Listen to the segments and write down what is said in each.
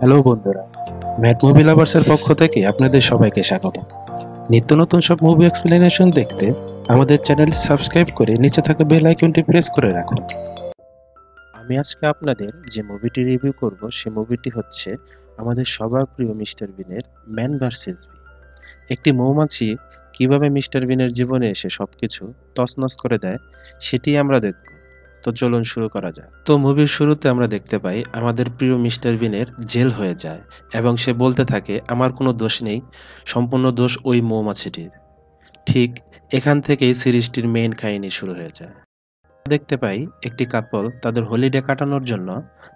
Hello বন্ধুরা mat movie লাভার্সের পক্ষ থেকে আপনাদের সবাইকে স্বাগত। নিত্য নতুন সব মুভি এক্সপ্লেনেশন দেখতে আমাদের চ্যানেল সাবস্ক্রাইব করে নিচে থাকা বেল আইকনটি প্রেস করে রাখুন। আমি আজকে আপনাদের যে মুভিটি রিভিউ করব, সে মুভিটি হচ্ছে আমাদের সবার প্রিয় মিস্টার বিনের ম্যান ভার্সেস বি একটি মৌমাছি কীভাবে মিস্টার বিনের জীবনে এসে সবকিছু তছনছ করে দেয়, সেটি আমরা দেখব। তো চলুন শুরু করা যাক তো মুভির শুরুতে আমরা দেখতে পাই, আমাদের প্রিয় মিস্টার বিনের জেল হয়ে যায় এবং সে বলতে থাকে, আমার কোনো দোষ নেই, সম্পূর্ণ দোষ ওই মৌমাছিটির। ঠিক এখান থেকেই সিরিজটির মেইন কাহিনী শুরু হয়ে যায়। দেখতে পাই, একটি কাপল তাদের হলিডে কাটানোর জন্য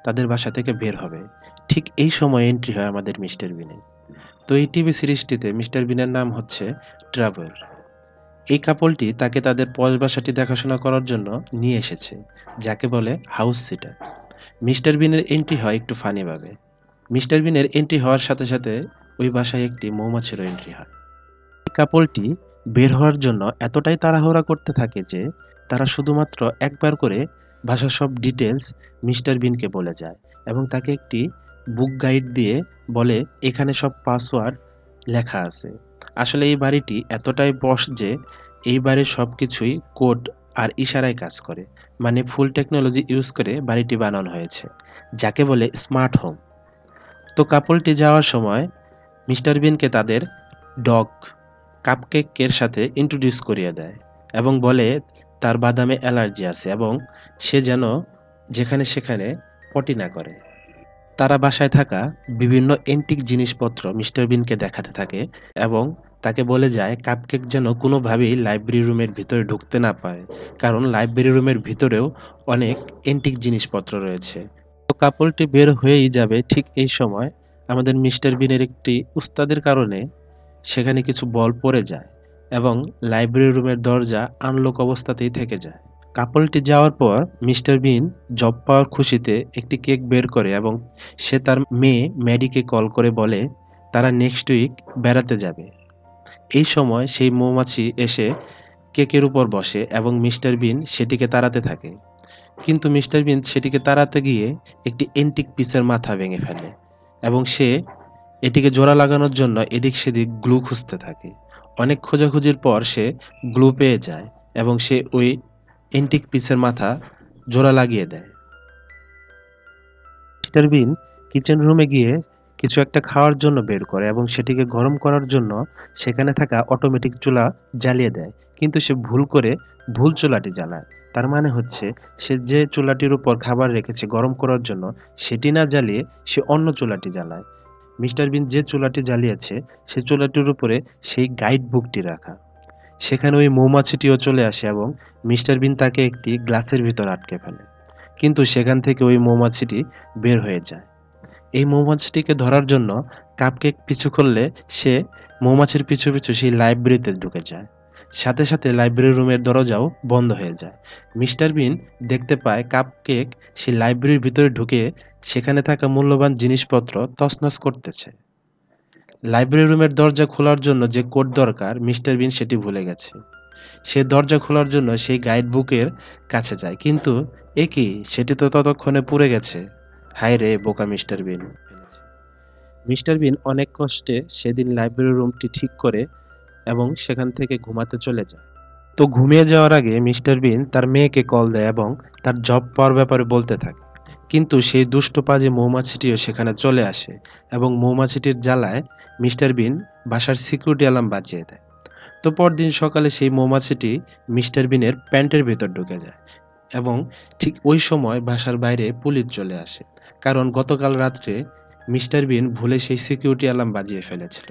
তাদের বাসা থেকে বের হবে। ঠিক এই সময় এন্ট্রি হয় আমাদের মিস্টার বিনের। তো এই টিভি সিরিজটিতে মিস্টার বিনের নাম হচ্ছে ট্রাভেল এই কাপলটি তাকে তাদের পশ বাসাটি দেখাশোনা করার জন্য নিয়ে এসেছে, যাকে বলে হাউস সিটার। মিস্টার বিনের এন্ট্রি হয় একটু ফানিভাবে মিস্টার বিনের এন্ট্রি হওয়ার সাথে সাথে ওই বাসায় একটি মৌমাছিরও এন্ট্রি হয়। এই কাপলটি বের হওয়ার জন্য এতটাই তাড়াহুড়া করতে থাকে যে তারা শুধুমাত্র একবার করে বাসার সব ডিটেলস মিস্টার বিনকে বলে যায় এবং তাকে একটি বুক গাইড দিয়ে বলে এখানে সব পাসওয়ার্ড লেখা আছে। আসলে এই বাড়িটি এতটাই বস যে এই বাড়ির সব কিছুই কোড আর ইশারায় কাজ করে মানে ফুল টেকনোলজি ইউজ করে বাড়িটি বানানো হয়েছে, যাকে বলে স্মার্ট হোম তো কাপলটি যাওয়ার সময় মিস্টার বিনকে তাদের ডগ কাপকেকের সাথে ইন্ট্রোডিউস করিয়ে দেয় এবং বলে, তার বাদামে অ্যালার্জি আছে এবং সে যেন যেখানে সেখানে পটি না করে। তারা বাসায় থাকা বিভিন্ন এন্টিক জিনিসপত্র মিস্টার বিনকে দেখাতে থাকে এবং তাকে বলে যায় কাপকেক যেন কোনোভাবেই লাইব্রেরি রুমের ভিতরে ঢুকতে না পায়, কারণ লাইব্রেরি রুমের ভিতরেও অনেক এন্টিক জিনিসপত্র রয়েছে। তো কাপলটি বের হয়েই যাবে ঠিক এই সময়। আমাদের মিস্টার বিনের একটি উস্তাদের কারণে সেখানে কিছু বল পড়ে যায় এবং লাইব্রেরি রুমের দরজা আনলক অবস্থাতেই থেকে যায়। কাপলটি যাওয়ার পর মিস্টার বিন জব পাওয়ার খুশিতে একটি কেক বের করে এবং সে তার মেয়ে ম্যাডিকে কল করে বলে, তারা নেক্সট উইক বেড়াতে যাবে। এই সময় সেই মৌমাছি এসে কেকের উপর বসে এবং মিস্টার বিন সেটিকে তাড়াতে থাকে। কিন্তু মিস্টার বিন সেটিকে তাড়াতে গিয়ে একটি এন্টিক পিসের মাথা ভেঙে ফেলে এবং সে এটিকে জোড়া লাগানোর জন্য এদিক সেদিক গ্লু খুঁজতে থাকে। অনেক খোঁজাখুঁজির পর সে গ্লু পেয়ে যায় এবং সে ওই এন্টিক পিসের মাথা জোড়া লাগিয়ে দেয়। মিস্টার বিন কিচেন রুমে গিয়ে কিছু একটা খাওয়ার জন্য বের করে এবং সেটিকে গরম করার জন্য সেখানে থাকা অটোমেটিক চুলা জ্বালিয়ে দেয়। কিন্তু সে ভুল করে ভুল চুলাটি জ্বালায়। তার মানে হচ্ছে, সে যে চুলাটির উপর খাবার রেখেছে গরম করার জন্য, সেটি না জ্বালিয়ে সে অন্য চুলাটি জ্বালায়। মিস্টার বিন যে চুলাটি জ্বালিয়েছে, সে চুলাটির উপরে সেই গাইড বুকটি রাখা। সেখানে ওই মৌমাছিটিও চলে আসে এবং মিস্টার বিন তাকে একটি গ্লাসের ভিতর আটকে ফেলে। কিন্তু সেখান থেকে ওই মৌমাছিটি বের হয়ে যায়। এই মৌমাছিটিকে ধরার জন্য কাপকেক পিছু করলে সে মৌমাছির পিছু পিছু সেই লাইব্রেরিতে ঢুকে যায়। সাথে সাথে লাইব্রেরি রুমের দরজাও বন্ধ হয়ে যায়। মিস্টার বিন দেখতে পায় কাপকেক সেই লাইব্রেরির ভিতরে ঢুকে সেখানে থাকা মূল্যবান জিনিসপত্র তছনছ করতেছে। লাইব্রেরি রুমের দরজা খোলার জন্য যে কোড দরকার, মিস্টার বিন সেটি ভুলে গেছে। সে দরজা খোলার জন্য সেই গাইড বুকের কাছে যায়, কিন্তু এ কি? সেটি তো ততক্ষণে পুড়ে গেছে। হায় রে বোকা মিস্টার বিন মিস্টার বিন অনেক কষ্টে সেদিন লাইব্রেরি রুমটি ঠিক করে এবং সেখান থেকে ঘুমাতে চলে যায়। তো ঘুমিয়ে যাওয়ার আগে মিস্টার বিন তার মেয়েকে কল দেয় এবং তার জব পাওয়ার ব্যাপারে বলতে থাকে। কিন্তু সেই দুষ্ট পাজে মৌমাছিটিও সেখানে চলে আসে এবং মৌমাছিটির জ্বালায় মিস্টার বিন বাসার সিকিউরিটি অ্যালার্ম বাজিয়ে দেয়। তো পরদিন সকালে সেই মৌমাছিটি মিস্টার বিনের প্যান্টের ভেতর ঢুকে যায়। এবং ঠিক ওই সময় বাসার বাইরে পুলিশ চলে আসে, কারণ গতকাল রাত্রে মিস্টার বিন ভুলে সেই সিকিউরিটি অ্যালার্ম বাজিয়ে ফেলেছিল।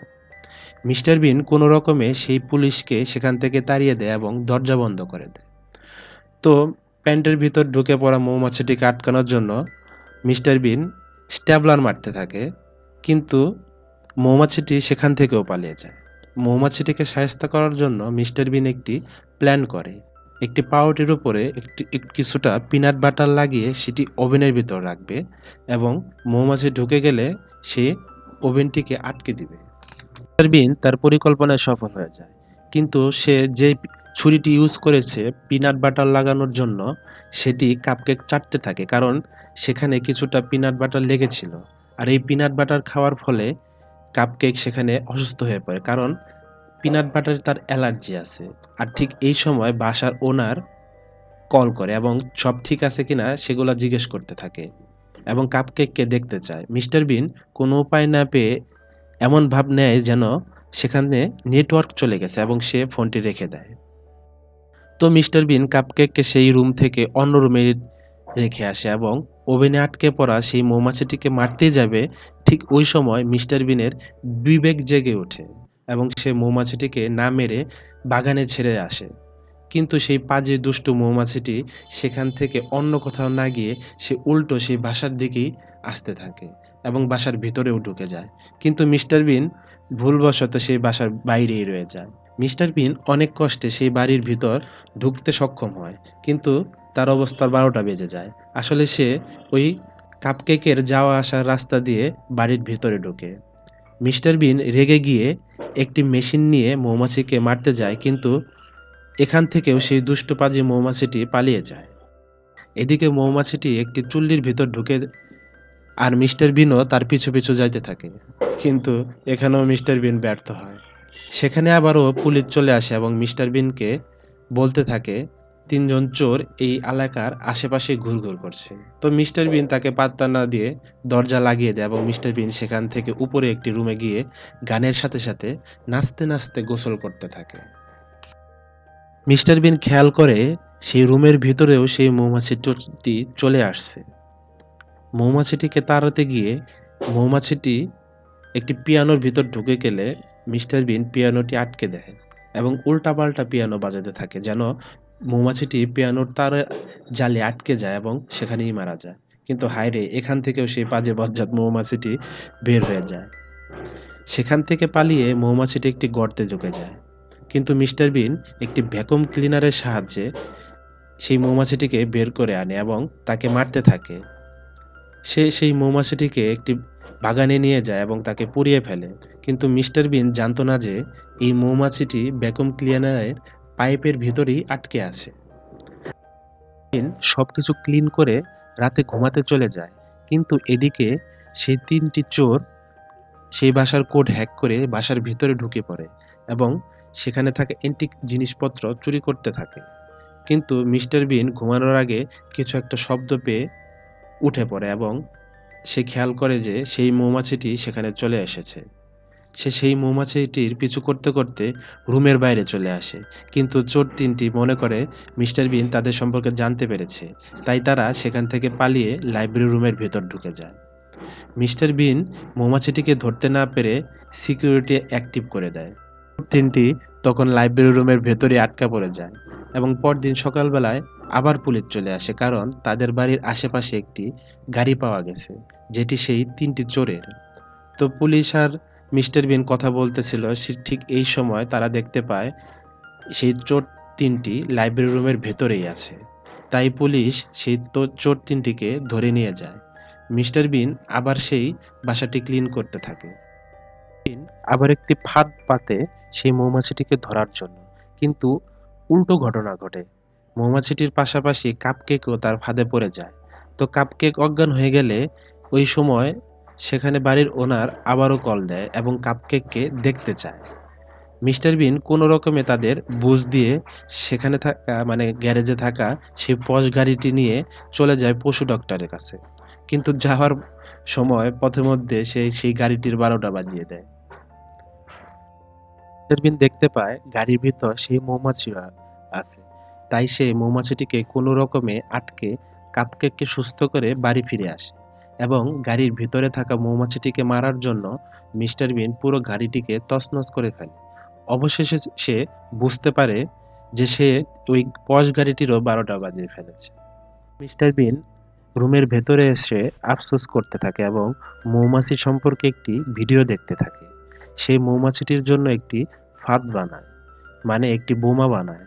মিস্টার বিন কোনো রকমে সেই পুলিশকে সেখান থেকে তাড়িয়ে দেয় এবং দরজা বন্ধ করে দেয়। তো প্যান্টের ভিতর ঢুকে পড়া মৌমাছিটিকে আটকানোর জন্য মিস্টার বিন স্ট্যাবলার মারতে থাকে, কিন্তু মৌমাছিটি সেখান থেকেও পালিয়ে যায়। মৌমাছিটিকে সাহায্য করার জন্য মিস্টার বিন একটি প্ল্যান করে একটি পাউরুটির উপরে একটি কিছুটা পিনাট বাটার লাগিয়ে সেটি ওভেনের ভিতর রাখবে এবং মৌমাছি ঢুকে গেলে সে ওভেনটিকে আটকে দিবে। বিন তার পরিকল্পনায় সফল হয়ে যায়। কিন্তু সে যে ছুরিটি ইউজ করেছে পিনাট বাটার লাগানোর জন্য, সেটি কাপকেক চাটতে থাকে কারণ সেখানে কিছুটা পিনাট বাটার লেগেছিল। আর এই পিনাট বাটার খাওয়ার ফলে কাপকেক সেখানে অসুস্থ হয়ে পড়ে কারণ পিনাট বাটারে তার অ্যালার্জি আছে। আর ঠিক এই সময় বাসার ওনার কল করে এবং সব ঠিক আছে কিনা সেগুলো জিজ্ঞেস করতে থাকে এবং কাপকেককে দেখতে চায়। মিস্টার বিন কোনো উপায় না পেয়ে এমন ভাব নেয় যেন সেখানে নেটওয়ার্ক চলে গেছে এবং সে ফোনটি রেখে দেয়। তো মিস্টার বিন কাপকেককে সেই রুম থেকে অন্য রুমে রেখে আসে এবং ওভেনে আটকে পড়া সেই মৌমাছিটিকে মারতেই যাবে। ঠিক ওই সময় মিস্টার বিনের বিবেক জেগে ওঠে। এবং সে মৌমাছিটিকে না মেরে বাগানে ছেড়ে আসে। কিন্তু সেই পাজে দুষ্টু মৌমাছিটি সেখান থেকে অন্য কোথাও না গিয়ে সে উল্টো সেই বাসার দিকেই আসতে থাকে এবং বাসার ভিতরেও ঢুকে যায়। কিন্তু মিস্টার বিন ভুলবশত সেই বাসার বাইরেই রয়ে যায়। মিস্টার বিন অনেক কষ্টে সেই বাড়ির ভিতর ঢুকতে সক্ষম হয়, কিন্তু তার অবস্থার বারোটা বেজে যায়। আসলে সে ওই কাপকেকের যাওয়া আসার রাস্তা দিয়ে বাড়ির ভিতরে ঢোকে। মিস্টার বিন রেগে গিয়ে একটি মেশিন নিয়ে মৌমাছিকে মারতে যায়, কিন্তু এখান থেকেও সেই দুষ্ট পাজি মৌমাছিটি পালিয়ে যায়। এদিকে মৌমাছিটি একটি চুল্লির ভিতর ঢুকে আর মিস্টার বিনও তার পিছু পিছু যাইতে থাকে। কিন্তু এখানেও মিস্টার বিন ব্যর্থ হয়। সেখানে আবারও পুলিশ চলে আসে এবং মিস্টার বিনকে বলতে থাকে তিনজন চোর এই এলাকার আশেপাশে ঘুরঘুর করছে। তো মিস্টার বিন তাকে পাত্তা না দিয়ে দরজা লাগিয়ে দেয় এবং মিস্টার বিন সেখান থেকে উপরে একটি রুমে গিয়ে গানের সাথে সাথে নাচতে নাচতে গোসল করতে থাকে। মিস্টার বিন খেয়াল করে সেই রুমের ভিতরেও সেই মৌমাছিটি চলে আসছে। মৌমাছিটিকে তাড়াতে গিয়ে মৌমাছিটি একটি পিয়ানোর ভিতর ঢুকে গেলে মিস্টার বিন পিয়ানোটি আটকে দেয় এবং উল্টাপাল্টা পিয়ানো বাজাতে থাকে যেন মৌমাছিটি পিয়ানোর তার জালে আটকে যায় এবং সেখানেই মারা যায়। কিন্তু হায়রে, এখান থেকেও সেই পাজে বজ্জাত মৌমাছিটি বের হয়ে যায়। সেখান থেকে পালিয়ে মৌমাছিটি একটি গর্তে ঢুকে যায়। কিন্তু মিস্টার বিন একটি ভ্যাকুম ক্লিনারের সাহায্যে সেই মৌমাছিটিকে বের করে আনে এবং তাকে মারতে থাকে। সে সেই মৌমাছিটিকে একটি বাগানে নিয়ে যায় এবং তাকে পুড়িয়ে ফেলে। কিন্তু মিস্টার বিন জানতো না যে এই মৌমাছিটি ভ্যাকুম ক্লিনারের পাইপের ভিতরেই আটকে আছে। সব কিছু ক্লিন করে রাতে ঘুমাতে চলে যায়। কিন্তু এদিকে সেই তিনটি চোর সেই বাসার কোড হ্যাক করে বাসার ভিতরে ঢুকে পড়ে এবং সেখানে থাকা এন্টিক জিনিসপত্র চুরি করতে থাকে। কিন্তু মিস্টার বিন ঘুমানোর আগে কিছু একটা শব্দ পেয়ে উঠে পড়ে এবং সে খেয়াল করে যে সেই মৌমাছিটি সেখানে চলে এসেছে। সে সেই মৌমাছিটির পিছু করতে করতে রুমের বাইরে চলে আসে। কিন্তু চোর তিনটি মনে করে, মিস্টার বিন তাদের সম্পর্কে জানতে পেরেছে। তাই তারা সেখান থেকে পালিয়ে লাইব্রেরি রুমের ভেতর ঢুকে যায়। মিস্টার বিন মৌমাছিটিকে ধরতে না পেরে সিকিউরিটি অ্যাক্টিভ করে দেয়। তিনটি তখন লাইব্রেরি রুমের ভেতরে আটকা পড়ে যায় এবং পরদিন সকালবেলায় আবার পুলিশ চলে আসে কারণ তাদের বাড়ির আশেপাশে একটি গাড়ি পাওয়া গেছে, যেটি সেই তিনটি চোরের। তো পুলিশ আর মিস্টার বিন কথা বলতেছিল ঠিক এই সময় তারা দেখতে পায়, সেই চোর তিনটি লাইব্রেরি রুমের ভেতরেই আছে। তাই পুলিশ সেই তো চোর তিনটিকে ধরে নিয়ে যায়। মিস্টার বিন আবার সেই বাসাটি ক্লিন করতে থাকে। আবার একটি ফাঁদ পাতে সেই মৌমাছিটিকে ধরার জন্য। কিন্তু উল্টো ঘটনা ঘটে। মৌমাছিটির পাশাপাশি কাপকেকও তার ফাঁদে পড়ে যায়। তো কাপকেক অজ্ঞান হয়ে গেলে ওই সময় সেখানে বাড়ির ওনার আবারও কল দেয় এবং কাপকেককে দেখতে চায়। মিস্টার বিন কোনো রকমে তাদের বুঝ দিয়ে সেখানে থাকা মানে গ্যারেজে থাকা সেই পশ গাড়িটি নিয়ে চলে যায় পশু ডক্টরের কাছে। কিন্তু যাওয়ার সময় পথে মধ্যে সে সেই গাড়িটির বারোটা বাজিয়ে দেয়। মিস্টার বিন দেখতে পায় গাড়ির ভিতর সেই মৌমাছি আছে। তাই সে মৌমাছিটিকে কোনো রকমে আটকে কাপকেককে সুস্থ করে বাড়ি ফিরে আসে। এবং গাড়ির ভিতরে থাকা মৌমাছিটিকে মারার জন্য মিস্টার বিন পুরো গাড়িটিকে তছনছ করে ফেলে। অবশেষে সে বুঝতে পারে যে সে ওই পশ গাড়িটিরও বারোটা বাজিয়ে ফেলেছে। মিস্টার বিন রুমের ভেতরে এসে আফসোস করতে থাকে এবং মৌমাছি সম্পর্কে একটি ভিডিও দেখতে থাকে। সেই মৌমাছিটির জন্য একটি ফাঁদ বানায় মানে একটি বোমা বানায়।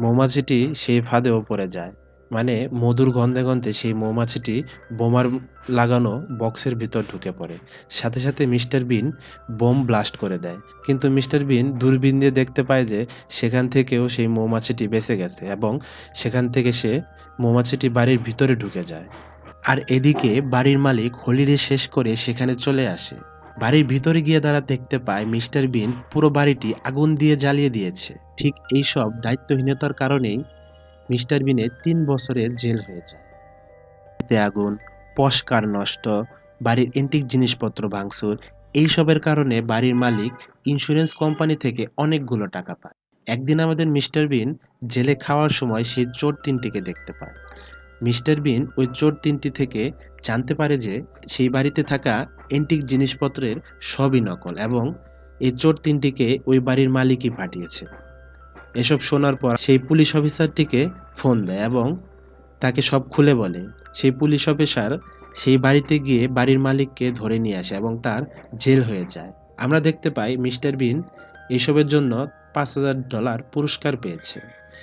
মৌমাছিটি সেই ফাঁদেও পড়ে যায়। মানে মধুর গন্ধে গন্ধে সেই মৌমাছিটি বোমার লাগানো বক্সের ভিতর ঢুকে পড়ে। সাথে সাথে মিস্টার বিন বোম ব্লাস্ট করে দেয়। কিন্তু মিস্টার বিন দূরবীন দিয়ে দেখতে পায় যে সেখান থেকেও সেই মৌমাছিটি বেঁচে গেছে এবং সেখান থেকে সে মৌমাছিটি বাড়ির ভিতরে ঢুকে যায়। আর এদিকে বাড়ির মালিক হলিডে শেষ করে সেখানে চলে আসে। বাড়ির ভিতরে গিয়ে তারা দেখতে পায় মিস্টার বিন পুরো বাড়িটি আগুন দিয়ে জ্বালিয়ে দিয়েছে। ঠিক এইসব দায়িত্বহীনতার কারণেই মিস্টার বিনের তিন বছরের জেল হয়ে যায়। আগুন পস্কার নষ্ট, বাড়ির এন্টিক জিনিসপত্র ভাঙচুর, এইসবের কারণে বাড়ির মালিক ইন্স্যুরেন্স কোম্পানি থেকে অনেকগুলো টাকা পায়। একদিন আমাদের মিস্টার বিন জেলে খাওয়ার সময় সেই চোর তিনটিকে দেখতে পায়। মিস্টার বিন ওই চোর তিনটি থেকে জানতে পারে যে সেই বাড়িতে থাকা এন্টিক জিনিসপত্রের সবই নকল এবং এই চোর তিনটিকে ওই বাড়ির মালিকই পাঠিয়েছে। এসব শোনার পর সেই পুলিশ অফিসারটিকে ফোন দেয় এবং তাকে সব খুলে বলে। সেই পুলিশ অফিসার সেই বাড়িতে গিয়ে বাড়ির মালিককে ধরে নিয়ে আসে এবং তার জেল হয়ে যায়। আমরা দেখতে পাই মিস্টার বিন এইসবের জন্য পাঁচ হাজার ডলার পুরস্কার পেয়েছে।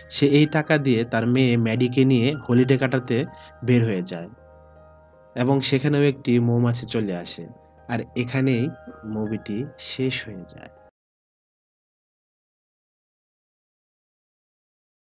সে এই টাকা দিয়ে তার মেয়ে ম্যাডিকে নিয়ে হলিডে কাটাতে বের হয়ে যায় এবং সেখানেও একটি মৌমাছি চলে আসে। আর এখানেই মুভিটি শেষ হয়ে যায়।